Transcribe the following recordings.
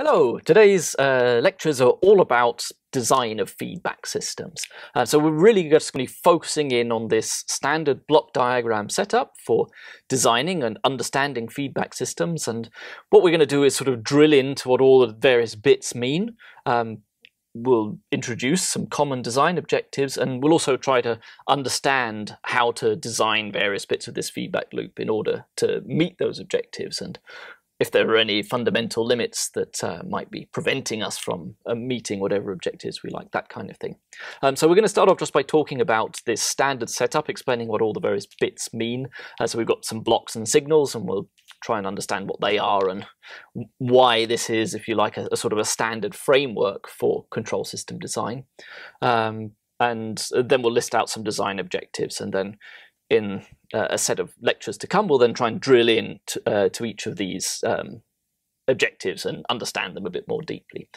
Hello, today's uh, lectures are all about design of feedback systems. Uh, so we're really just going to be focusing in on this standard block diagram setup for designing and understanding feedback systems. And what we're going to do is sort of drill into what all the various bits mean. Um, we'll introduce some common design objectives and we'll also try to understand how to design various bits of this feedback loop in order to meet those objectives and if there are any fundamental limits that uh, might be preventing us from uh, meeting whatever objectives we like, that kind of thing. Um, so we're going to start off just by talking about this standard setup, explaining what all the various bits mean. Uh, so we've got some blocks and signals, and we'll try and understand what they are and why this is, if you like, a, a sort of a standard framework for control system design. Um, and then we'll list out some design objectives, and then in uh, a set of lectures to come, we'll then try and drill in to, uh, to each of these um, objectives and understand them a bit more deeply.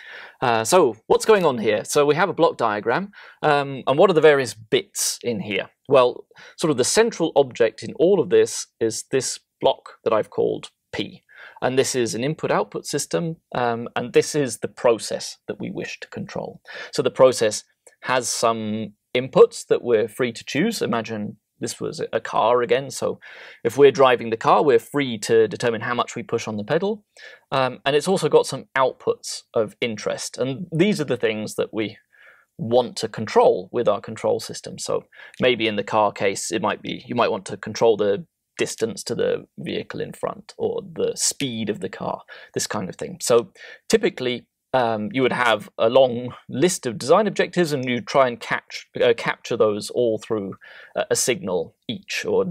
Uh, so what's going on here? So we have a block diagram, um, and what are the various bits in here? Well, sort of the central object in all of this is this block that I've called P. And this is an input-output system, um, and this is the process that we wish to control. So the process has some inputs that we're free to choose. Imagine this was a car again, so if we're driving the car, we're free to determine how much we push on the pedal. Um, and it's also got some outputs of interest, and these are the things that we want to control with our control system. So maybe in the car case, it might be you might want to control the distance to the vehicle in front or the speed of the car, this kind of thing. So typically um, you would have a long list of design objectives and you try and catch, uh, capture those all through a signal each or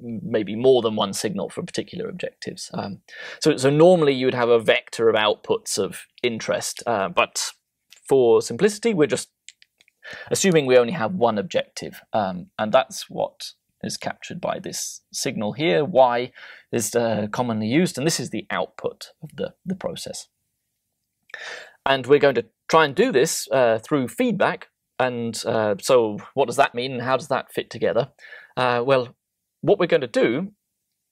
maybe more than one signal for particular objectives. Um, so, so normally you would have a vector of outputs of interest, uh, but for simplicity, we're just assuming we only have one objective, um, and that's what is captured by this signal here. Y is uh, commonly used, and this is the output of the, the process. And we're going to try and do this uh, through feedback. And uh, so what does that mean and how does that fit together? Uh, well, what we're going to do,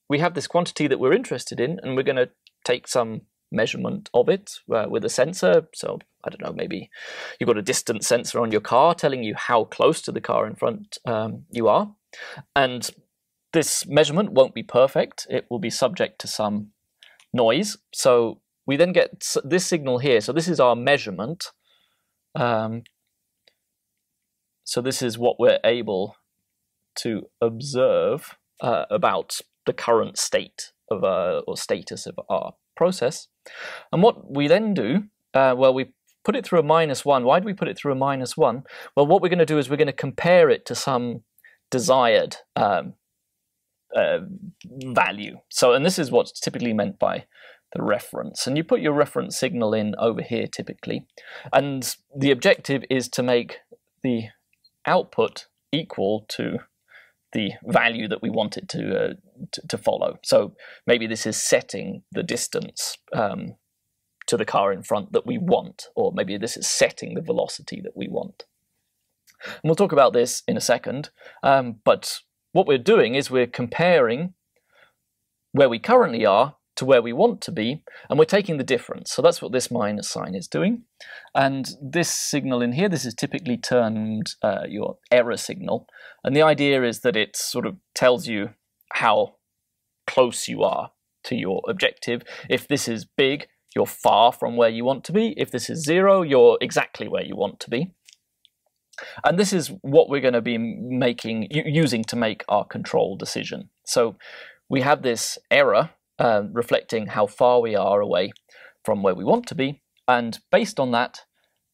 we have this quantity that we're interested in and we're going to take some measurement of it uh, with a sensor. So I don't know, maybe you've got a distance sensor on your car telling you how close to the car in front um, you are. And this measurement won't be perfect. It will be subject to some noise. So we then get this signal here. So this is our measurement. Um, so this is what we're able to observe uh, about the current state of uh, or status of our process. And what we then do, uh, well, we put it through a minus one. Why do we put it through a minus one? Well, what we're going to do is we're going to compare it to some desired um, uh, value. So, and this is what's typically meant by the reference. And you put your reference signal in over here typically. And the objective is to make the output equal to the value that we want it to, uh, to, to, follow. So maybe this is setting the distance um, to the car in front that we want, or maybe this is setting the velocity that we want. And we'll talk about this in a second, um, but what we're doing is we're comparing where we currently are to where we want to be, and we're taking the difference. So that's what this minus sign is doing. And this signal in here, this is typically termed uh, your error signal. And the idea is that it sort of tells you how close you are to your objective. If this is big, you're far from where you want to be. If this is zero, you're exactly where you want to be. And this is what we're going to be making, using to make our control decision. So we have this error uh, reflecting how far we are away from where we want to be. And based on that,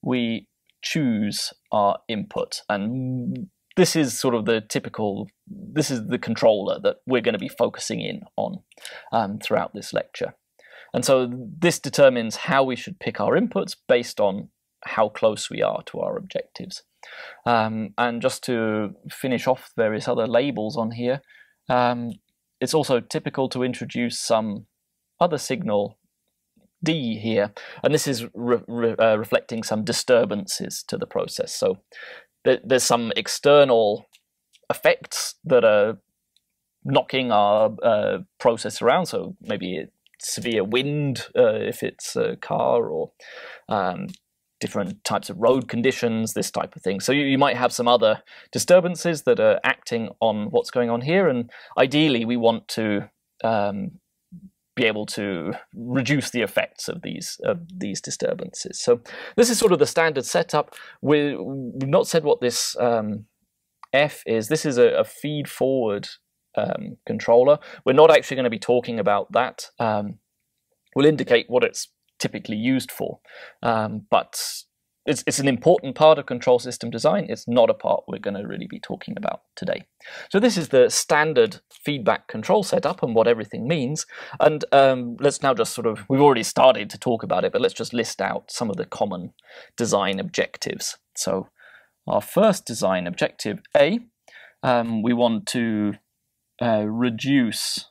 we choose our input. And this is sort of the typical, this is the controller that we're going to be focusing in on um, throughout this lecture. And so this determines how we should pick our inputs based on how close we are to our objectives. Um, and just to finish off various other labels on here, um, it's also typical to introduce some other signal D here, and this is re re uh, reflecting some disturbances to the process. So th there's some external effects that are knocking our uh, process around. So maybe severe wind uh, if it's a car or um, different types of road conditions, this type of thing. So you, you, might have some other disturbances that are acting on what's going on here, and ideally we want to um, be able to reduce the effects of these of these disturbances. So this is sort of the standard setup. we have not said what this um, F is. This is a, a feed forward um, controller. We're not actually going to be talking about that. Um, we'll indicate what it's typically used for, um, but it's, it's an important part of control system design. It's not a part we're going to really be talking about today. So this is the standard feedback control setup and what everything means. And um, let's now just sort of, we've already started to talk about it, but let's just list out some of the common design objectives. So our first design objective A, um, we want to uh, reduce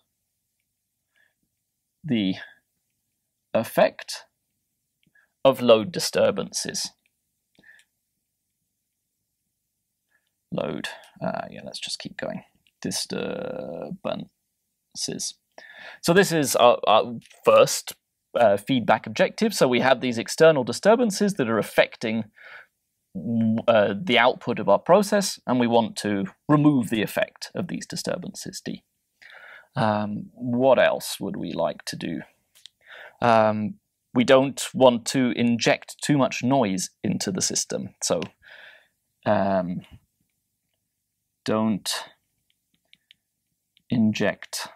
the effect of load disturbances. load. Uh, yeah, let's just keep going. Disturbances. So this is our, our first uh, feedback objective. So we have these external disturbances that are affecting uh, the output of our process, and we want to remove the effect of these disturbances, D. Um, what else would we like to do? Um, we don't want to inject too much noise into the system. So um, don't inject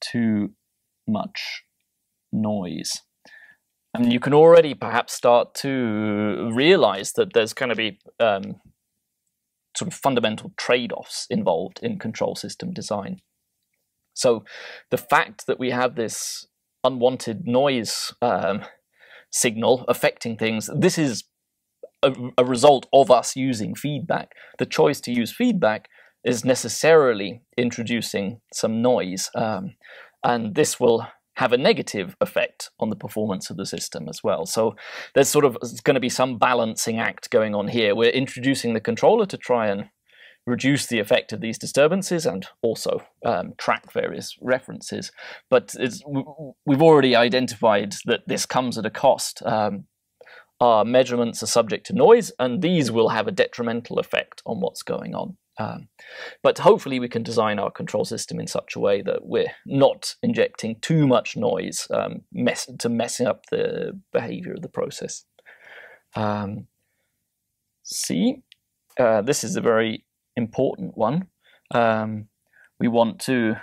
too much noise. And you can already perhaps start to realize that there's going to be um, sort of fundamental trade-offs involved in control system design. So the fact that we have this unwanted noise um, signal affecting things, this is a, a result of us using feedback. The choice to use feedback is necessarily introducing some noise, um, and this will have a negative effect on the performance of the system as well. So there's sort of going to be some balancing act going on here. We're introducing the controller to try and reduce the effect of these disturbances and also um, track various references. But we've already identified that this comes at a cost. Um, our measurements are subject to noise, and these will have a detrimental effect on what's going on. Um, but hopefully we can design our control system in such a way that we're not injecting too much noise um, mess to messing up the behavior of the process. Um, C, uh, this is a very important one. Um, we want to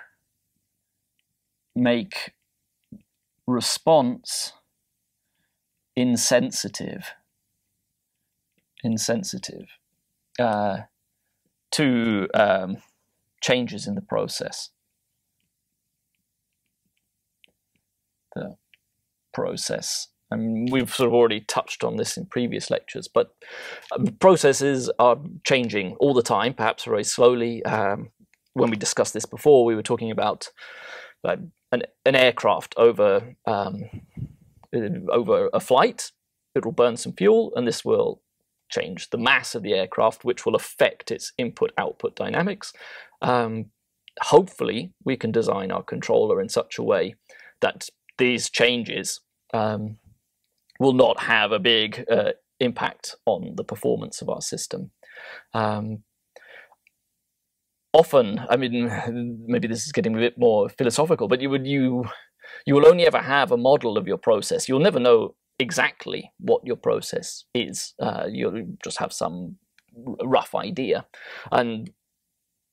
make response insensitive, insensitive uh, to um, changes in the process. The process. I mean, we've sort of already touched on this in previous lectures, but um, processes are changing all the time, perhaps very slowly. Um, when we discussed this before, we were talking about uh, an, an aircraft over um, over a flight, it will burn some fuel, and this will change the mass of the aircraft, which will affect its input-output dynamics. Um, hopefully, we can design our controller in such a way that these changes um, will not have a big uh, impact on the performance of our system. Um, often, I mean, maybe this is getting a bit more philosophical, but you would you you will only ever have a model of your process. You'll never know exactly what your process is. Uh, you'll just have some rough idea. And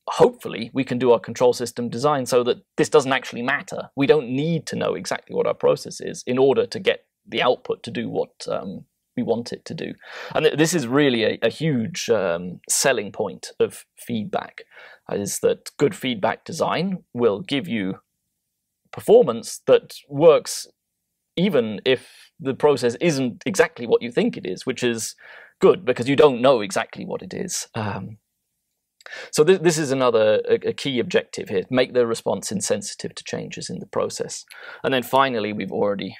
hopefully we can do our control system design so that this doesn't actually matter. We don't need to know exactly what our process is in order to get the output to do what um, we want it to do. And this is really a, a huge um, selling point of feedback, is that good feedback design will give you performance that works even if the process isn't exactly what you think it is, which is good because you don't know exactly what it is. Um, so th this is another a, a, key objective here: make the response insensitive to changes in the process. And then finally, we've already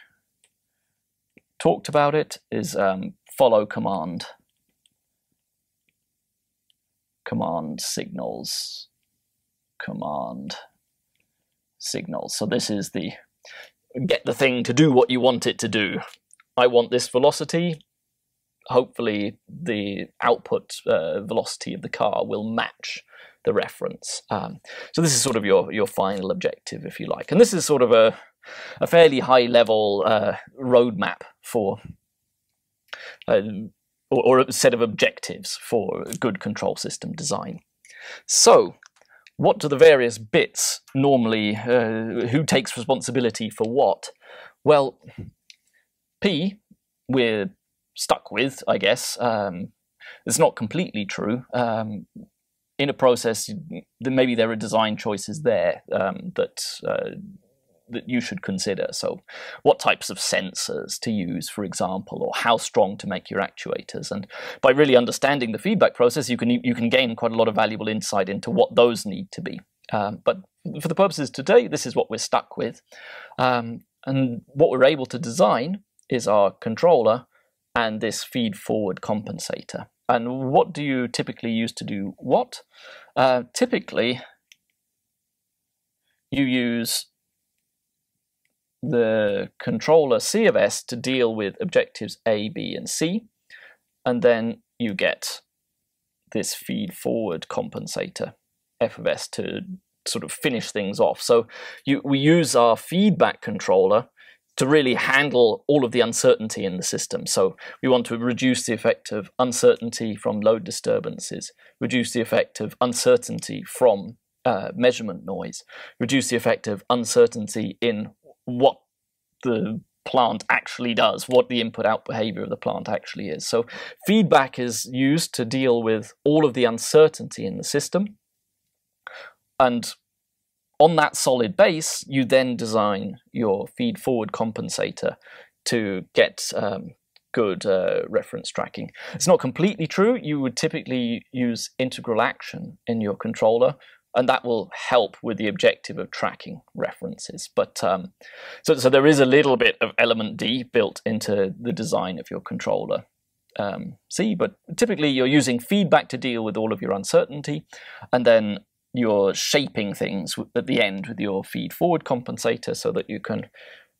talked about it: is um, follow command. Command signals. Command signals. So this is the get the thing to do what you want it to do. I want this velocity. Hopefully, the output uh, velocity of the car will match the reference. Um, so this is sort of your your final objective, if you like, and this is sort of a a fairly high level uh, roadmap for. Uh, or, or a set of objectives for good control system design. So, what do the various bits normally, uh, who takes responsibility for what? Well, P, we're stuck with, I guess. Um, it's not completely true. Um, in a process, maybe there are design choices there um, that uh, that you should consider. So, what types of sensors to use, for example, or how strong to make your actuators. And by really understanding the feedback process, you can you can gain quite a lot of valuable insight into what those need to be. Um, but for the purposes today, this is what we're stuck with. Um, and what we're able to design is our controller and this feed forward compensator. And what do you typically use to do what? Uh, typically, you use the controller C of S to deal with objectives A, B, and C, and then you get this feed forward compensator, F of S, to sort of finish things off. So you, we use our feedback controller to really handle all of the uncertainty in the system. So we want to reduce the effect of uncertainty from load disturbances, reduce the effect of uncertainty from uh, measurement noise, reduce the effect of uncertainty in what the plant actually does, what the input out behavior of the plant actually is. So feedback is used to deal with all of the uncertainty in the system. And on that solid base, you then design your feed forward compensator to get um, good uh, reference tracking. It's not completely true. You would typically use integral action in your controller, and that will help with the objective of tracking references. But um, so, so there is a little bit of element D built into the design of your controller. Um, C, but typically you're using feedback to deal with all of your uncertainty, and then you're shaping things at the end with your feed forward compensator so that you can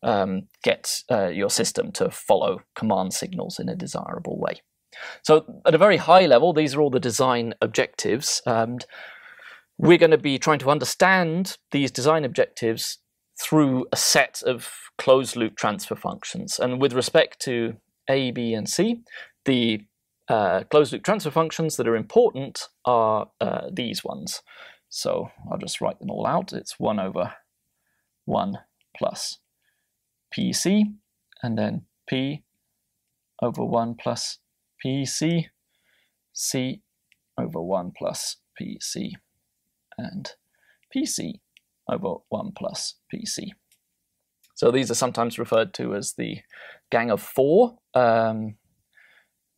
um, get uh, your system to follow command signals in a desirable way. So at a very high level, these are all the design objectives. And we're going to be trying to understand these design objectives through a set of closed loop transfer functions. And with respect to A, B, and C, the uh, closed loop transfer functions that are important are uh, these ones. So I'll just write them all out. It's 1 over 1 plus PC, and then P over 1 plus PC, C over 1 plus PC, and PC over 1 plus PC. So these are sometimes referred to as the gang of four. Um,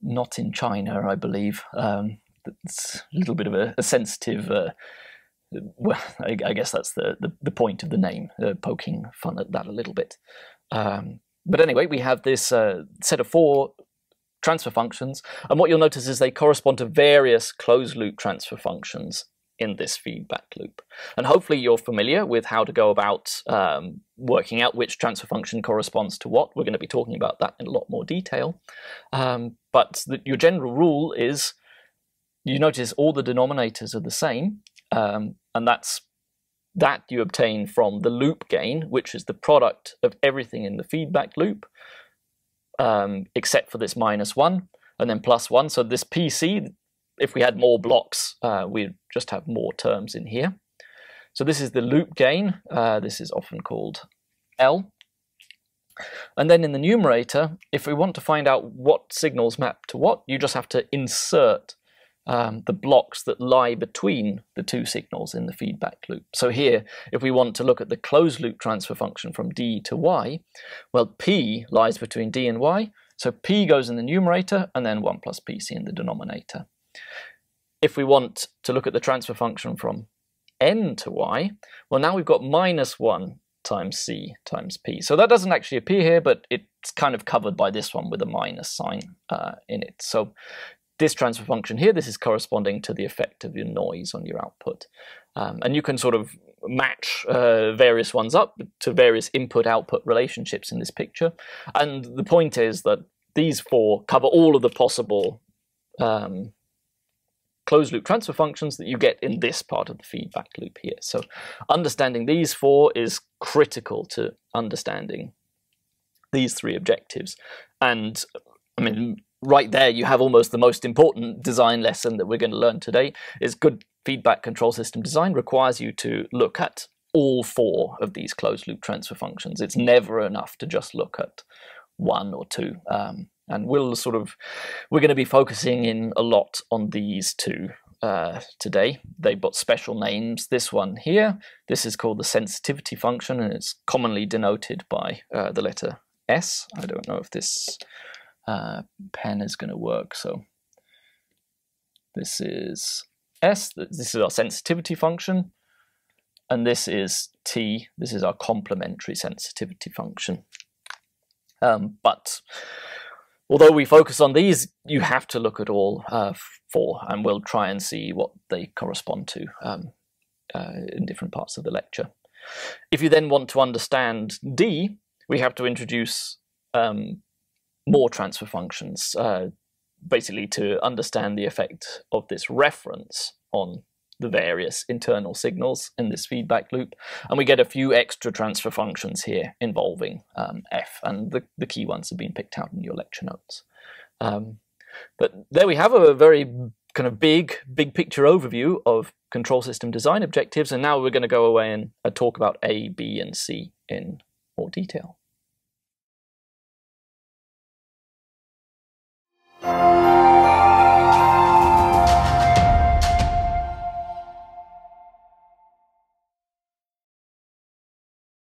not in China, I believe. Um, it's a little bit of a, a sensitive uh, well, I, I, guess that's the, the, the, point of the name, uh, poking fun at that a little bit. Um, but anyway, we have this uh, set of four transfer functions, and what you'll notice is they correspond to various closed loop transfer functions in this feedback loop. And hopefully you're familiar with how to go about um, working out which transfer function corresponds to what. We're going to be talking about that in a lot more detail. Um, but the, your general rule is you notice all the denominators are the same, um, and that's that you obtain from the loop gain, which is the product of everything in the feedback loop, um, except for this minus one, and then plus one. So this PC, if we had more blocks, uh, we'd just have more terms in here. So this is the loop gain. Uh, this is often called L. And then in the numerator, if we want to find out what signals map to what, you just have to insert um, the blocks that lie between the two signals in the feedback loop. So here, if we want to look at the closed loop transfer function from d to y, well, p lies between d and y, so p goes in the numerator and then 1 plus pc in the denominator. If we want to look at the transfer function from n to y, well, now we've got minus 1 times c times p. So that doesn't actually appear here, but it's kind of covered by this one with a minus sign uh, in it. So this transfer function here, this is corresponding to the effect of your noise on your output. Um, and you can sort of match uh, various ones up to various input-output relationships in this picture. And the point is that these four cover all of the possible um, closed-loop transfer functions that you get in this part of the feedback loop here. So understanding these four is critical to understanding these three objectives. And I mean, right there you have almost the most important design lesson that we're going to learn today is good feedback control system design requires you to look at all four of these closed loop transfer functions. It's never enough to just look at one or two. Um, and we'll sort of, we're going to be focusing in a lot on these two uh, today. They've got special names. This one here, this is called the sensitivity function, and it's commonly denoted by uh, the letter S. I don't know if this uh, pen is going to work. So this is S, this is our sensitivity function, and this is T, this is our complementary sensitivity function. Um, but although we focus on these, you have to look at all uh, four, and we'll try and see what they correspond to um, uh, in different parts of the lecture. If you then want to understand D, we have to introduce um, more transfer functions, uh, basically to understand the effect of this reference on the various internal signals in this feedback loop. And we get a few extra transfer functions here involving um, F, and the, the key ones have been picked out in your lecture notes. Um, but there we have a very kind of big, big picture overview of control system design objectives, and now we're going to go away and uh, talk about A, B, and C in more detail.